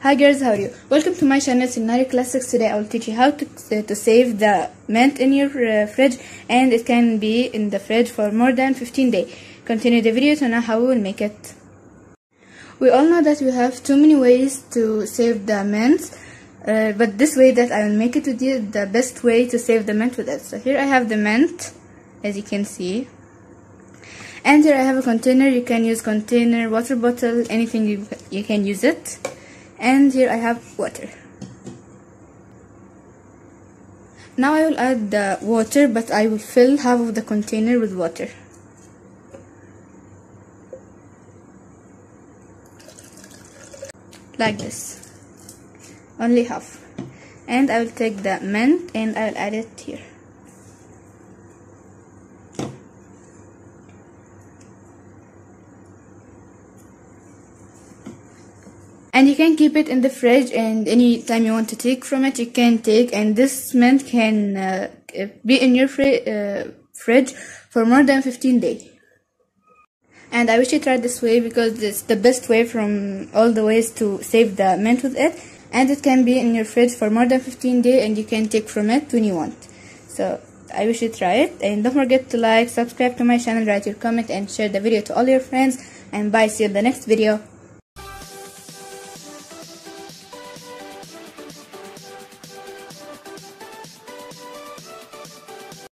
Hi girls, how are you? Welcome to my channel Culinary Classics. Today I will teach you how to, uh, to save the mint in your uh, fridge and it can be in the fridge for more than 15 days. Continue the video to know how we will make it. We all know that we have too many ways to save the mint, uh, but this way that I will make it with you the best way to save the mint with it. So here I have the mint, as you can see. And here I have a container, you can use container, water bottle, anything you, you can use it and here I have water. Now I will add the water but I will fill half of the container with water. Like this. Only half. And I will take the mint and I will add it here and you can keep it in the fridge and any time you want to take from it you can take. And this mint can uh, be in your fri uh, fridge for more than 15 days and I wish you tried this way because it's the best way from all the ways to save the mint with it. And it can be in your fridge for more than 15 days and you can take from it when you want. So I wish you try it. And don't forget to like subscribe to my channel write your comment and share the video to all your friends. And bye. See you in the next video